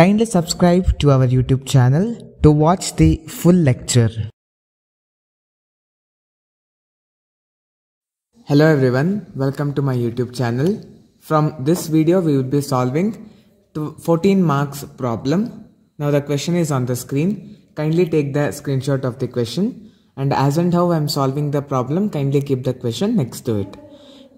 Kindly subscribe to our YouTube channel to watch the full lecture. Hello everyone, welcome to my YouTube channel. From this video we will be solving to 14 marks problem. Now the question is on the screen. Kindly take the screenshot of the question and as and how I am solving the problem kindly keep the question next to it.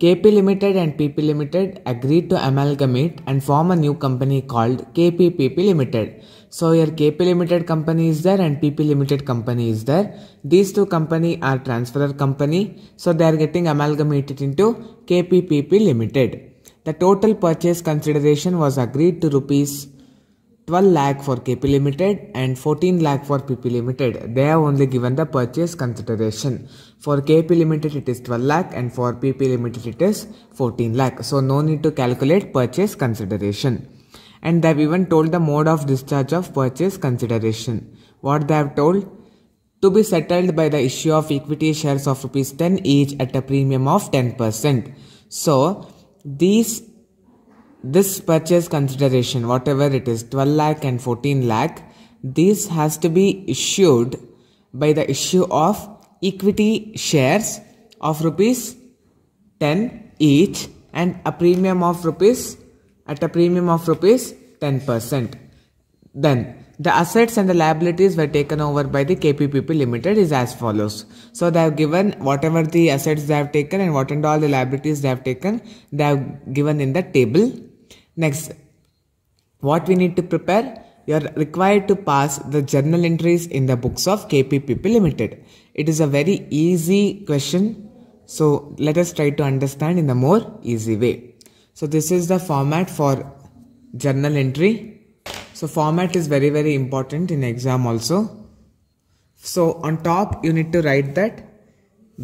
KP Limited and PP Limited agreed to amalgamate and form a new company called KPPP Limited. So here KP Limited company is there and PP Limited company is there. These two company are transferor company. So they are getting amalgamated into KPPP Limited. The total purchase consideration was agreed to rupees 12 lakh for KP Limited and 14 lakh for PP Limited. They have only given the purchase consideration. For KP Limited it is 12 lakh and for PP Limited it is 14 lakh. So no need to calculate purchase consideration. And they have even told the mode of discharge of purchase consideration. What they have told? To be settled by the issue of equity shares of rupees 10 each at a premium of 10%. So these this purchase consideration whatever it is 12 lakh and 14 lakh this has to be issued by the issue of equity shares of rupees 10 each and a premium of rupees at a premium of rupees 10% then the assets and the liabilities were taken over by the KPPP Limited is as follows. So they have given whatever the assets they have taken and what and all the liabilities they have taken, they have given in the table Next, what we need to prepare? You are required to pass the journal entries in the books of KPPP Limited. It is a very easy question. So let us try to understand in a more easy way. So this is the format for journal entry. So format is very very important in exam also. So on top you need to write that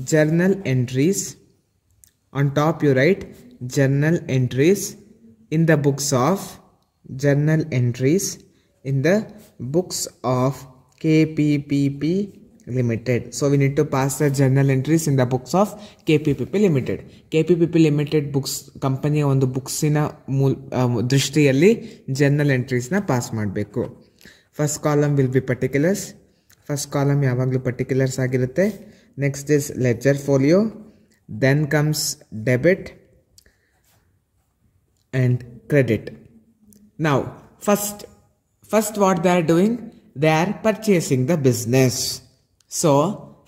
journal entries. On top you write journal entries in the books of journal entries in the books of KPPP Limited. So we need to pass the journal entries in the books of KPPP Limited. KPPP Limited books ಕಂಪನಿಯ ಒಂದು ಬುಕ್ಸಿನ ಮೂಲ್ ದೃಷ್ಟಿಯಲ್ಲಿ journal ಎಂಟ್ರೀಸ್ನ pass ಮಾಡಬೇಕು first column will be particulars first column ಯಾವಾಗಲೂ particulars ಆಗಿರುತ್ತೆ next is ledger folio then comes debit and credit. Now, first, first what they are doing, they are purchasing the business. So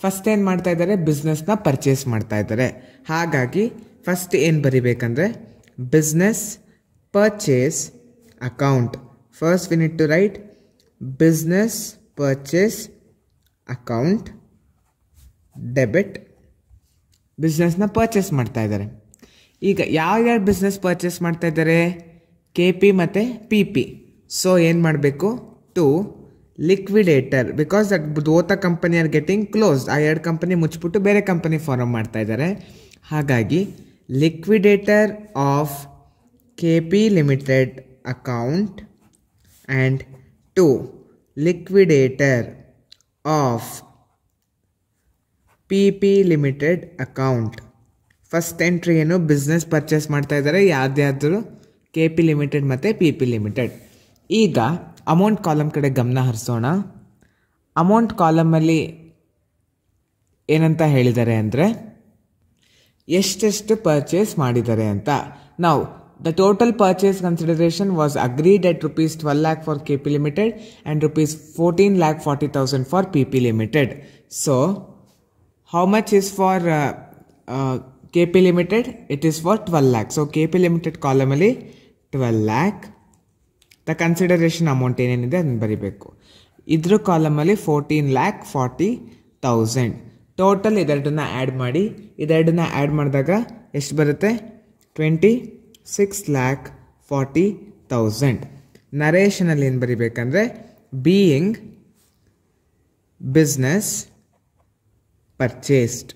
first ಏನು ಮಾಡ್ತಾ ಇದ್ದಾರೆ? ಬಿಸ್ನೆಸ್ನ purchase ಮಾಡ್ತಾ ಇದ್ದಾರೆ. ಹಾಗಾಗಿ first ಏನು ಬರಿಬೇಕಂದ್ರೆ business purchase account first we need to write business purchase account debit ಬಿಸ್ನೆಸ್ನ purchase ಮಾಡ್ತಾ ಇದ್ದಾರೆ. ಈಗ ಯಾವ್ಯಾವ ಬಿಸ್ನೆಸ್ ಪರ್ಚೇಸ್ ಮಾಡ್ತಾ ಇದ್ದಾರೆ? ಕೆ ಪಿ ಮತ್ತು ಪಿ ಪಿ ಸೊ ಏನು ಮಾಡಬೇಕು? To liquidator because that both the company are getting close ಆ ಎರಡು ಕಂಪನಿ ಮುಚ್ಚಿಬಿಟ್ಟು ಬೇರೆ ಕಂಪನಿ ಫಾರ್ಮ್ ಮಾಡ್ತಾ ಇದ್ದಾರೆ. ಹಾಗಾಗಿ liquidator of K P limited account and to liquidator of P P limited account first entry ಏನು ಬಿಸ್ನೆಸ್ ಪರ್ಚೇಸ್ ಮಾಡ್ತಾ ಇದ್ದಾರೆ ಯಾವುದಾದ್ರೂ ಕೆ ಪಿ ಲಿಮಿಟೆಡ್ ಮತ್ತು ಪಿ ಪಿ ಲಿಮಿಟೆಡ್ ಈಗ ಅಮೌಂಟ್ ಕಾಲಮ್ ಕಡೆ ಗಮನ ಹರಿಸೋಣ. ಅಮೌಂಟ್ ಕಾಲಮಲ್ಲಿ ಏನಂತ ಹೇಳಿದ್ದಾರೆ ಅಂದರೆ ಎಷ್ಟೆಷ್ಟು ಪರ್ಚೇಸ್ ಮಾಡಿದ್ದಾರೆ ಅಂತ. ನಾವು the total purchase consideration was agreed at rupees twelve lakh for K P limited and rupees fourteen lakh forty thousand for P P limited so how much is for K P limited it is for twelve lakh so K P limited ಕಾಲಮಲ್ಲಿ twelve lakh the consideration amount ಏನೇನಿದೆ ಅದನ್ನು ಬರಿಬೇಕು. ಇದ್ರ ಕಾಲಮಲ್ಲಿ fourteen lakh forty thousand total ಇದೆರಡನ್ನ add ಮಾಡಿ, ಇದೆರಡನ್ನ add ಮಾಡಿದಾಗ ಎಷ್ಟು ಬರುತ್ತೆ? Twenty six lakh forty thousand ನರೇಷನಲ್ಲಿ ಏನು ಬರಿಬೇಕಂದ್ರೆ being business purchased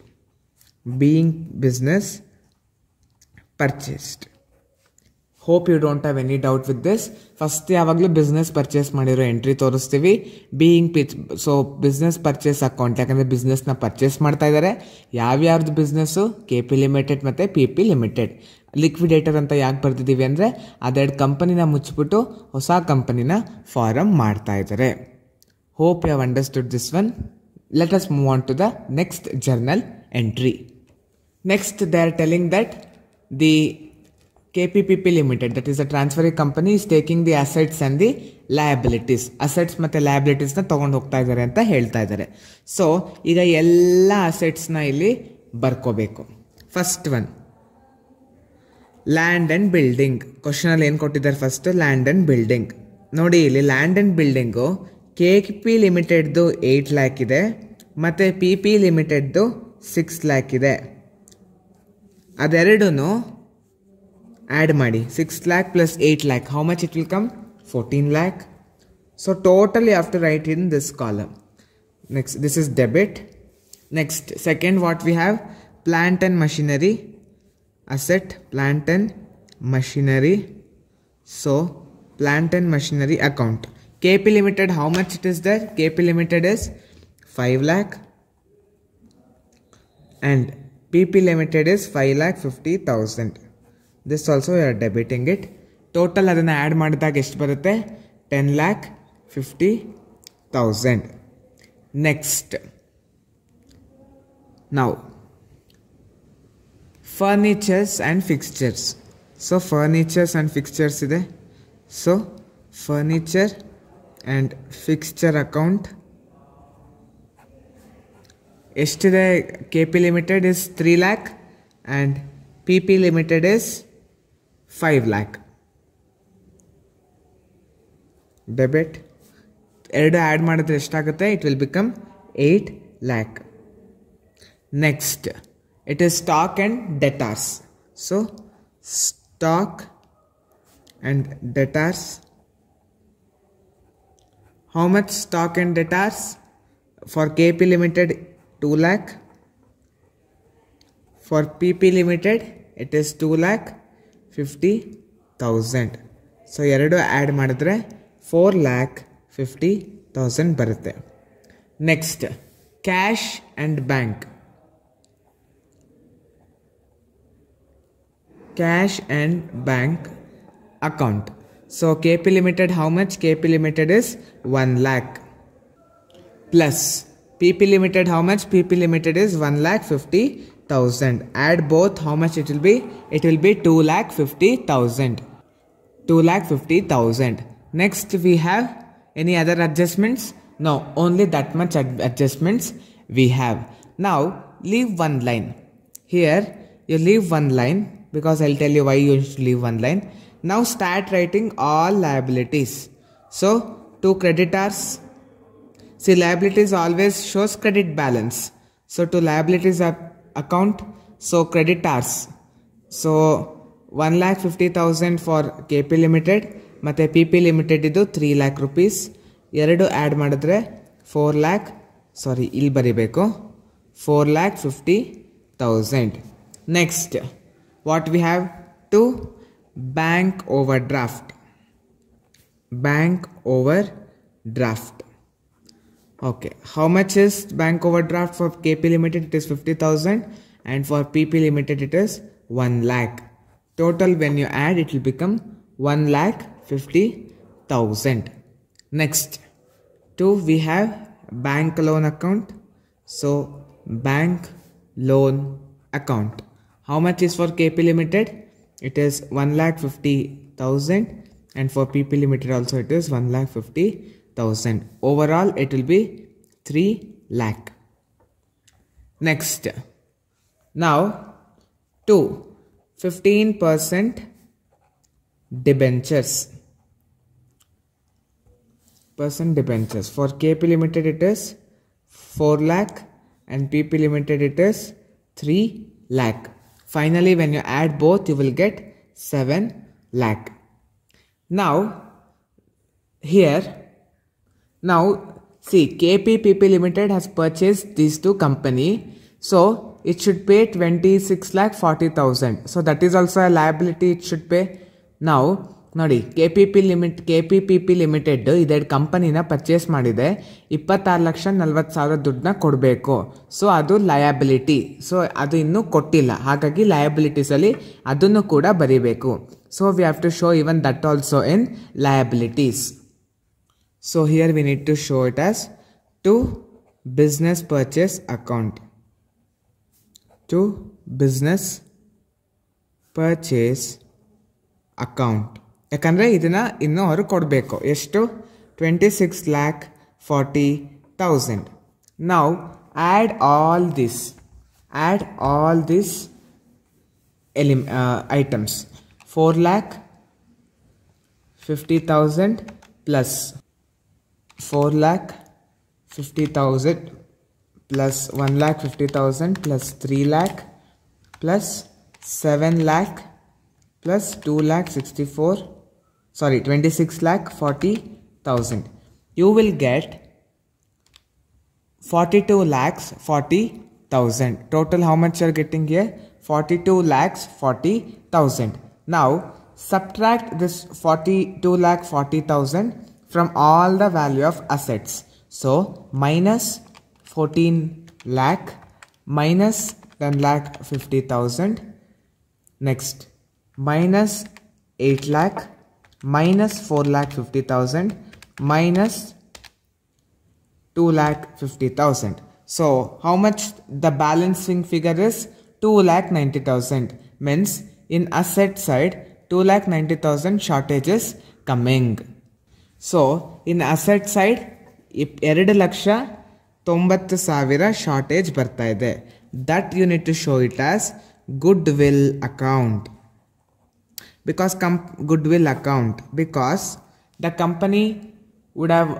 being business purchased. Hope you don't have any doubt with this first ಯಾವಾಗಲೂ ಬಿಸ್ನೆಸ್ ಪರ್ಚೇಸ್ ಮಾಡಿರೋ ಎಂಟ್ರಿ ತೋರಿಸ್ತೀವಿ. Being pitch so business purchase account ಯಾಕಂದರೆ ಬಿಸ್ನೆಸ್ನ ಪರ್ಚೇಸ್ ಮಾಡ್ತಾ ಇದ್ದಾರೆ ಯಾವ್ಯಾವ್ದು ಬಿಸ್ನೆಸ್ಸು ಕೆ ಪಿ ಲಿಮಿಟೆಡ್ ಮತ್ತು ಪಿ ಪಿ ಲಿಮಿಟೆಡ್ ಲಿಕ್ವಿಡೇಟರ್ ಅಂತ ಯಾಕೆ ಬರ್ತಿದ್ದೀವಿ ಅಂದರೆ, ಅದೆರಡು ಕಂಪನಿನ ಮುಚ್ಚಿಬಿಟ್ಟು ಹೊಸ ಕಂಪನಿನ ಫಾರಮ್ ಮಾಡ್ತಾ ಇದ್ದಾರೆ hope you have understood this one let us move on to the next journal entry next they are telling that the KPPP Limited, that is a transferee company, is taking the assets and the liabilities. Assets ಮತ್ತು ಲಯಬಿಲಿಟೀಸ್ನ ತೊಗೊಂಡು ಹೋಗ್ತಾ ಇದ್ದಾರೆ ಅಂತ ಹೇಳ್ತಾ ಇದ್ದಾರೆ so ಈಗ ಎಲ್ಲ ಅಸೆಟ್ಸ್ನ ಇಲ್ಲಿ ಬರ್ಕೋಬೇಕು. First one land and building ಕ್ವಶನಲ್ಲಿ ಏನು ಕೊಟ್ಟಿದ್ದಾರೆ ಫಸ್ಟ್ ಲ್ಯಾಂಡ್ ಆ್ಯಂಡ್ ಬಿಲ್ಡಿಂಗ್ ನೋಡಿ ಇಲ್ಲಿ land and building K P ಲಿಮಿಟೆಡ್ದು eight lakh ಇದೆ. ಮತ್ತು ಪಿ ಪಿ ಲಿಮಿಟೆಡ್ದು ಸಿಕ್ಸ್ ಲ್ಯಾಕ್ ಇದೆ. ಅದೆರಡೂ ಆ್ಯಡ್ ಮಾಡಿ six lakh plus eight lakh how much it will come fourteen lakh so total you have to right in this column next this is debit next second what we have plant and machinery asset plant and machinery so plant and machinery account K P limited how much it is there K P limited is five lakh and limited is five lakh fifty thousand this also you are debiting it total ಅದನ್ನು add ಮಾಡಿದಾಗ ಎಷ್ಟು ಬರುತ್ತೆ? Ten lakh fifty thousand next ನಾವು furnitures and fixtures so furnitures and fixtures ಇದೆ. So furniture and fixture account ಎಷ್ಟಿದೆ K P limited is three lac and P P limited is five lac debit ಎರಡು add ಮಾಡಿದ್ರೆ ಎಷ್ಟಾಗುತ್ತೆ it will become eight lac next it is stock and ಡೆಟಾರ್ಸ್ so stock and ಡೆಟಾರ್ಸ್ how much stock and ಡೆಟಾರ್ಸ್ for K P limited two lac for P P limited it is two lac fifty thousand so ಎರಡು add ಮಾಡಿದ್ರೆ four lakh fifty thousand ಬರುತ್ತೆ next cash and bank cash and bank account so K P limited how much K P limited is one lac plus PP limited how much? PP limited is 1 lakh 50 thousand. Add both how much it will be? It will be 2 lakh 50 thousand. 2 lakh 50 thousand. Next we have any other adjustments? No, only that much ad adjustments we have. Now leave one line. Here you leave one line because I'll tell you why you should leave one line. Now start writing all liabilities. So two creditors see liabilities always shows credit balance so to liabilities are account so creditors so one lac fifty thousand for K P limited ಮತ್ತು P P limited ಇದು three lac rupees ಎರಡು add ಮಾಡಿದ್ರೆ four lac ಸಾರಿ ಇಲ್ಲಿ ಬರಿಬೇಕು four lakh fifty thousand next what we have to bank over draft bank over draft Okay, how much is bank overdraft for KP Limited? It is 50,000 and for PP Limited it is 1 lakh. Total when you add it will become 1 lakh 50,000. Next, two we have bank loan account. So bank loan account. How much is for KP Limited? It is 1 lakh 50,000 and for PP Limited also it is 1 lakh 50,000 overall it will be 3 lakh. Next. Now 2 15% debentures. Percent debentures. For kp limited it is 4 lakh and pp limited it is 3 lakh. Finally when you add both you will get 7 lakh. Now here now see KPPP Limited has purchased these two company. So it should pay 26 lakh 40,000 so that is also a liability it should pay. ನಾವು ನೋಡಿ K P P limit K P P P limited ಇದೆರಡು ಕಂಪನಿನ purchase ಮಾಡಿದೆ. ಇಪ್ಪತ್ತಾರು ಲಕ್ಷ ನಲ್ವತ್ತು ಸಾವಿರ ದುಡ್ಡನ್ನ ಕೊಡಬೇಕು. ಸೊ ಅದು ಲಯಬಿಲಿಟಿ ಸೊ ಅದು ಇನ್ನೂ ಕೊಟ್ಟಿಲ್ಲ. ಹಾಗಾಗಿ ಲಯಬಿಲಿಟೀಸಲ್ಲಿ ಅದನ್ನು ಕೂಡ ಬರೀಬೇಕು. So we have to show even that also in liabilities so here V need to show it as to business purchase account to business purchase account ಯಾಕಂದರೆ ಇದನ್ನು ಇನ್ನೂ ಅವರು ಕೊಡಬೇಕು ಎಷ್ಟು twenty six lakh forty thousand ನಾವು add all this add all this ಎಲಿಮ್ items four lakh fifty thousand plus 4 lakh 50,000 plus 1 lakh 50,000 plus 3 lakh plus 7 lakh plus 2 lakh 64 sorry 26 lakh 40,000 you will get 42 lakhs 40,000 total how much you are getting here? 42 lakhs 40,000 now subtract this 42 lakh 40,000 from all the value of assets. So minus 14 lakh minus 10 lakh 50,000 next minus 8 lakh minus 4 lakh 50,000 minus 2 lakh 50,000 so how much the balancing figure is? 2 lakh 90,000 means in asset side 2 lakh 90,000 shortages is coming so in asset side ಎರಡು ಲಕ್ಷ ತೊಂಬತ್ತು ಸಾವಿರ shortage ಬರ್ತಾ ಇದೆ that you need to show it as good will account because ಕಂ good will account because the company would have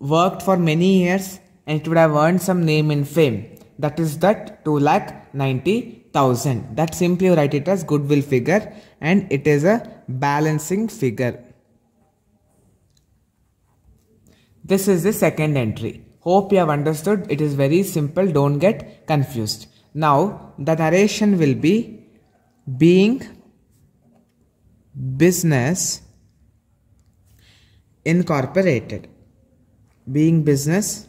worked for many years and it would have earn some name in fame that is that two lac ninety thousand that simply you write it as goodwill figure and it is a balancing figure This is the second entry. Hope you have understood. It is very simple. Don't get confused. Now the narration will be being business incorporated. Being business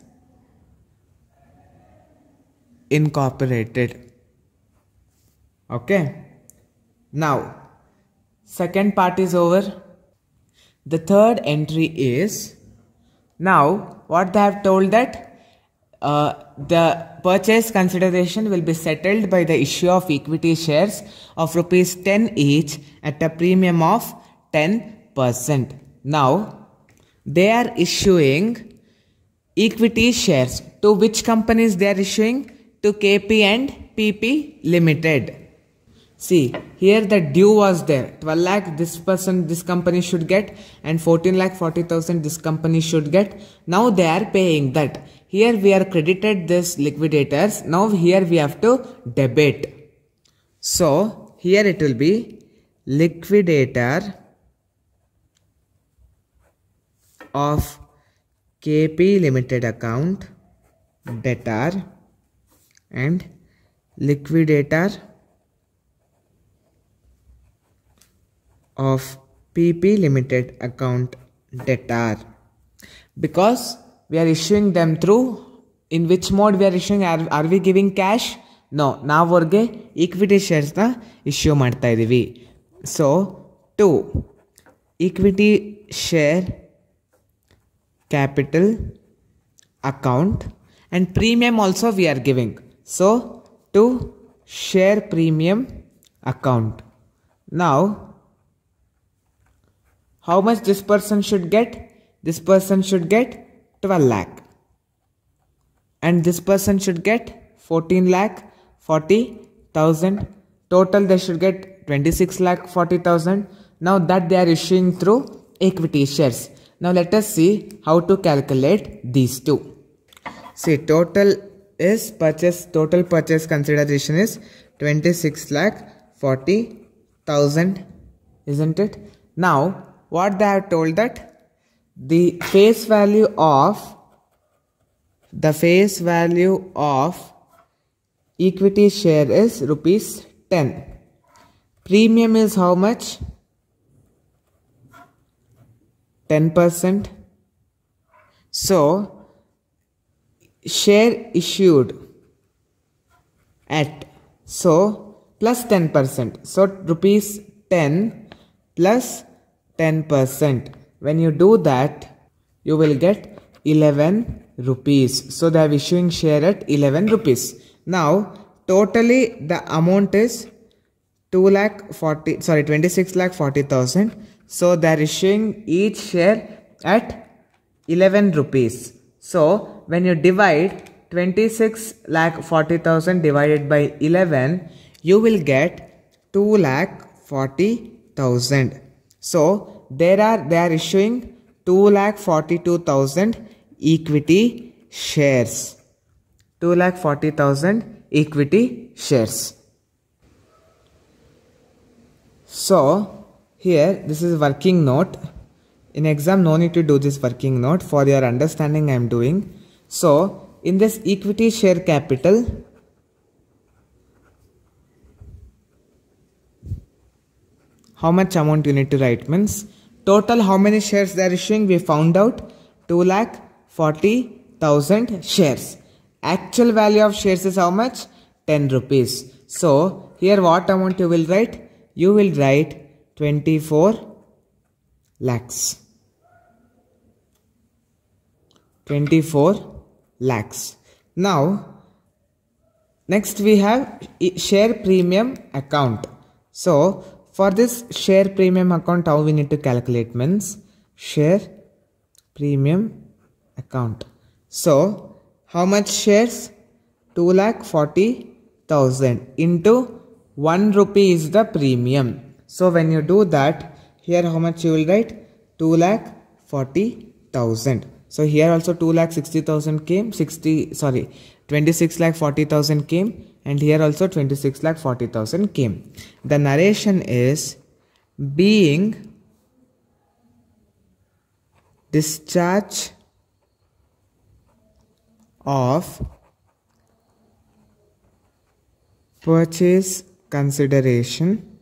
incorporated. Okay? Now second part is over. The third entry is now what they have told that uh, the purchase consideration will be settled by the issue of equity shares of rupees 10 each at a premium of 10% now they are issuing equity shares. To which companies they are issuing? To kp and pp limited See, here the due was there. 12 lakh this person, this company should get and 14 lakh 40,000 this company should get. Now they are paying that. Here we are credited this liquidators. Now here we have to debit. So here it will be liquidator of KP limited account debtor and liquidator of PP Limited account debtor because we are issuing them through in which mode we are issuing are, are we giving cash no ನಾವು ಅವ್ರಿಗೆ equity ಶೇರ್ಸ್ನ issue ಮಾಡ್ತಾ ಇದ್ದೀವಿ so to equity share capital account and premium also we are giving so to share premium account ನಾವು how much this person should get? This person should get 12 lakh. And this person should get 14 lakh 40000 total they should get 26 lakh 40000 now that they are issuing through equity shares. Now let us see how to calculate these two. See total is purchase total purchase consideration is 26 lakh 40000 isn't it? Now what they have told that the face value of the face value of equity share is rupees 10 premium is how much 10%. So, share issued at so plus 10%. So, rupees 10 plus 10%. When you do that, you will get 11 rupees. So, they are issuing share at 11 rupees. Now, totally the amount is 2 lakh 40 sorry 26 lakh 40,000 so they are issuing each share at 11 rupees. So when you divide 26 lakh 40,000 divided by 11, you will get 2 lakh 40,000. So there are they are issuing 2 lakh 42,000 equity shares. 2 lakh 40,000 equity shares. So here, this is working note. In exam, no need to do this working note. For your understanding, I am doing. So, in this equity share capital, how much amount you need to write means total how many shares they are issuing we found out 2 lakh 40,000 shares. Actual value of shares is how much? 10 rupees. So here what amount you will write? You will write 24 lakhs 24 lakhs now next we have share premium account so for this share premium account how we need to calculate means share premium account so how much shares 2 lakh 40,000 into 1 rupee is the premium so when you do that, here how much you will write? 2 lakh 40,000. So here also 2 lakh 60,000 came, 60, sorry, 26 lakh 40,000 came and here also 26 lakh 40,000 came. The narration is being discharge of purchase consideration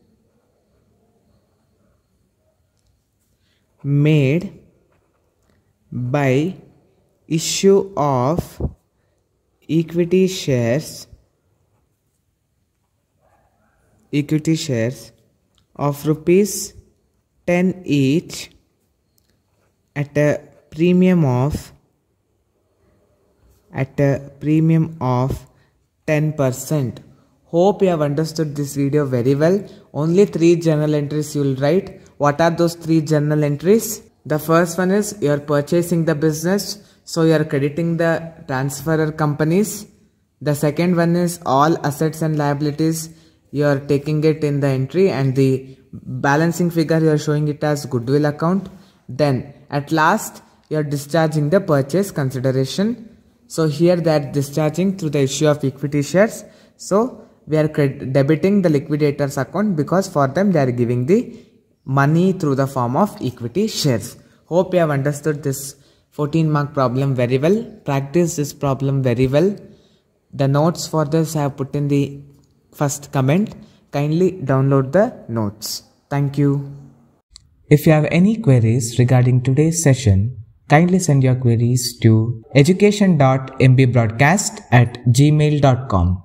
made by issue of equity shares equity shares of rupees 10 each at a premium of at a premium of 10% hope you have understood this video very well only three journal entries you will write what are those three journal entries? The first one is you are purchasing the business. So you are crediting the transferor companies. The second one is all assets and liabilities. You are taking it in the entry and the balancing figure you are showing it as goodwill account. Then at last you are discharging the purchase consideration. So here they are discharging through the issue of equity shares. So we are debiting the liquidators account because for them they are giving the money through the form of equity shares. Hope you have understood this 14 mark problem very well. Practice this problem very well. The notes for this I have put in the first comment. Kindly download the notes. Thank you. If you have any queries regarding today's session, kindly send your queries to education.mbroadcast at gmail.com.